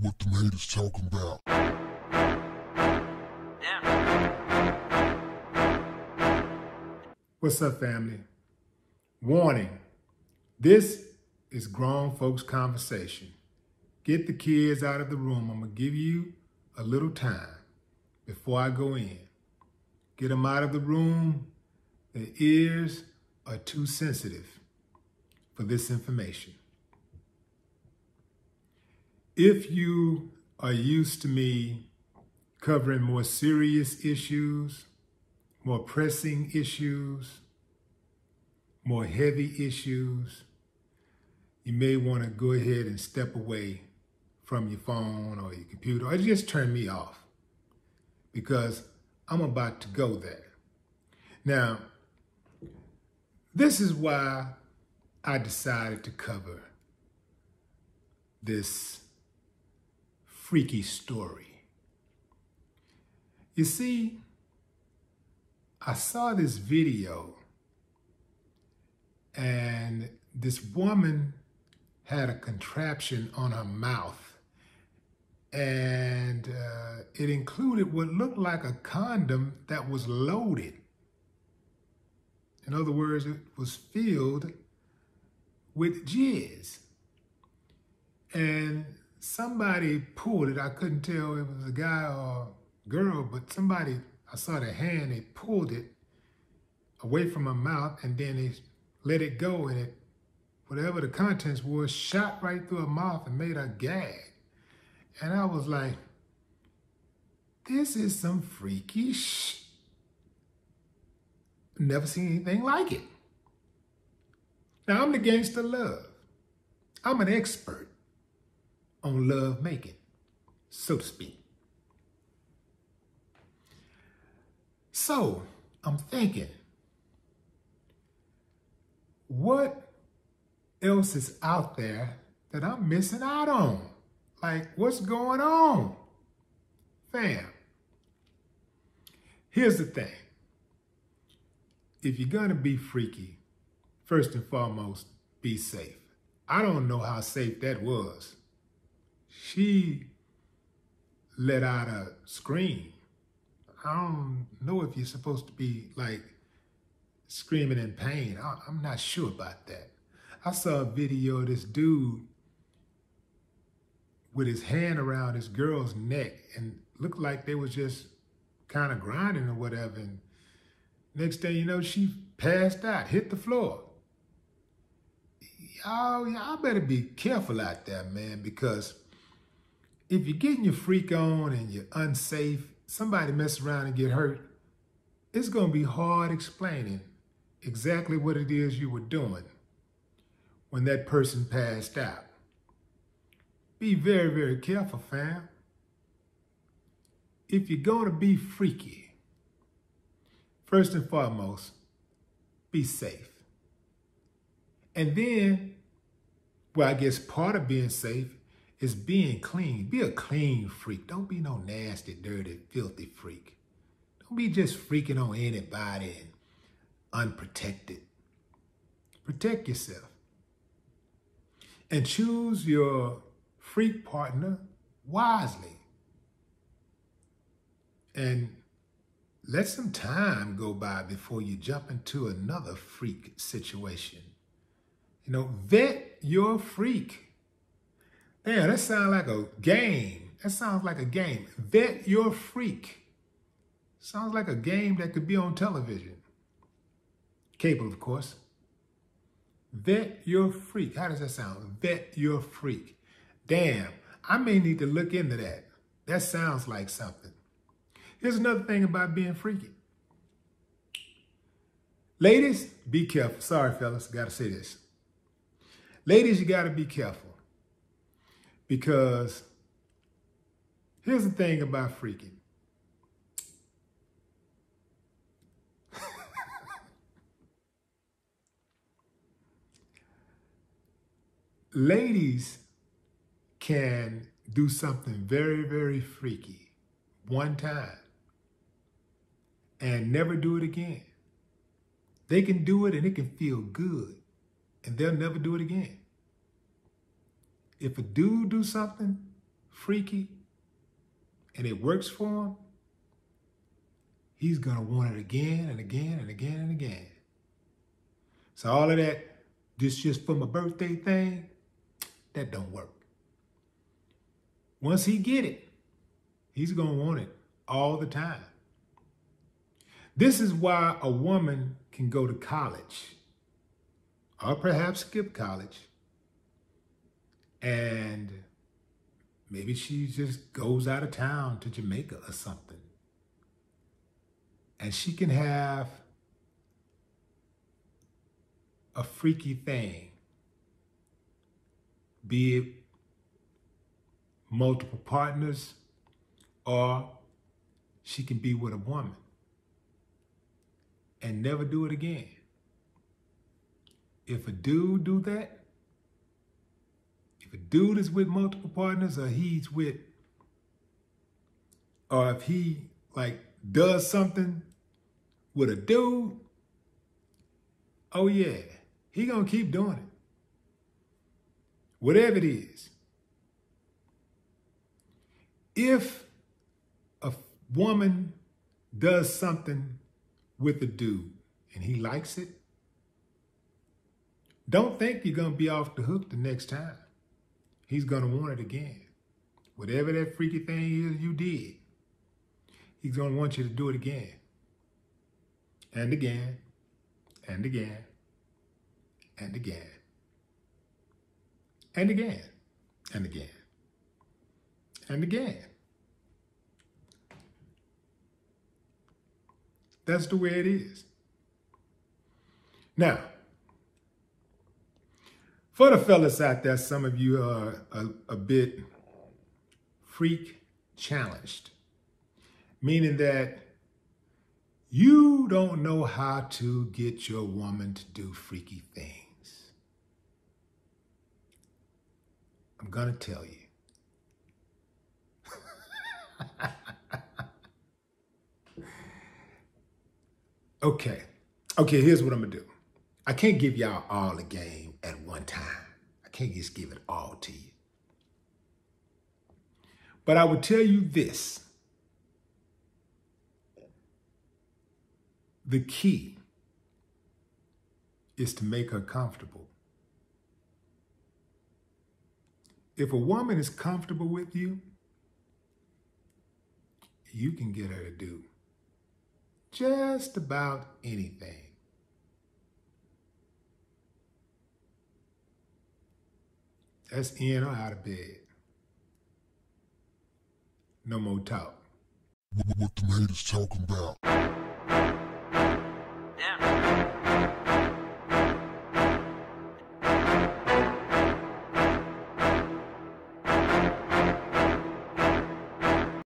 what the haters talking about. What's up, family? Warning this is grown folks' conversation. Get the kids out of the room. I'm going to give you a little time before I go in. Get them out of the room. Their ears are too sensitive for this information. If you are used to me covering more serious issues, more pressing issues, more heavy issues, you may want to go ahead and step away from your phone or your computer or just turn me off because I'm about to go there. Now, this is why I decided to cover this freaky story. You see, I saw this video and this woman had a contraption on her mouth and uh, it included what looked like a condom that was loaded. In other words, it was filled with jizz. And somebody pulled it. I couldn't tell if it was a guy or girl, but somebody, I saw the hand, they pulled it away from my mouth and then they let it go and it, whatever the contents was, shot right through her mouth and made her gag. And I was like, this is some freaky sh. Never seen anything like it. Now I'm the gangster love. I'm an expert on love making, so to speak. So I'm thinking, what else is out there that I'm missing out on? Like, what's going on? Fam, here's the thing. If you're going to be freaky, first and foremost, be safe. I don't know how safe that was she let out a scream. I don't know if you're supposed to be like screaming in pain. I, am not sure about that. I saw a video of this dude with his hand around this girl's neck and looked like they was just kind of grinding or whatever. And next thing you know, she passed out, hit the floor. Y'all, y'all better be careful out there, man, because if you're getting your freak on and you're unsafe, somebody mess around and get hurt, it's going to be hard explaining exactly what it is you were doing when that person passed out. Be very, very careful, fam. If you're going to be freaky, first and foremost, be safe. And then, well, I guess part of being safe is being clean. Be a clean freak. Don't be no nasty, dirty, filthy freak. Don't be just freaking on anybody and unprotected. Protect yourself. And choose your freak partner wisely. And let some time go by before you jump into another freak situation. You know, vet your freak. Damn, that sounds like a game. That sounds like a game. Vet your freak. Sounds like a game that could be on television. Cable, of course. Vet your freak. How does that sound? Vet your freak. Damn, I may need to look into that. That sounds like something. Here's another thing about being freaky. Ladies, be careful. Sorry, fellas, gotta say this. Ladies, you gotta be careful. Because here's the thing about freaking. Ladies can do something very, very freaky one time and never do it again. They can do it and it can feel good and they'll never do it again if a dude do something freaky and it works for him, he's going to want it again and again and again and again. So all of that, this just for my birthday thing, that don't work. Once he get it, he's going to want it all the time. This is why a woman can go to college or perhaps skip college and maybe she just goes out of town to Jamaica or something. And she can have a freaky thing, be it multiple partners or she can be with a woman and never do it again. If a dude do that, dude is with multiple partners or he's with, or if he like does something with a dude, oh yeah, he gonna keep doing it. Whatever it is. If a woman does something with a dude and he likes it, don't think you're going to be off the hook the next time. He's going to want it again. Whatever that freaky thing is you did, he's going to want you to do it again. And again, and again, and again, and again, and again, and again. That's the way it is. Now, for the fellas out there, some of you are a, a bit freak challenged, meaning that you don't know how to get your woman to do freaky things. I'm going to tell you. okay. Okay, here's what I'm going to do. I can't give y'all all the game at one time. I can't just give it all to you. But I will tell you this. The key is to make her comfortable. If a woman is comfortable with you, you can get her to do just about anything. That's in or out of bed. No more talk. What, the the haters talking about? Yeah.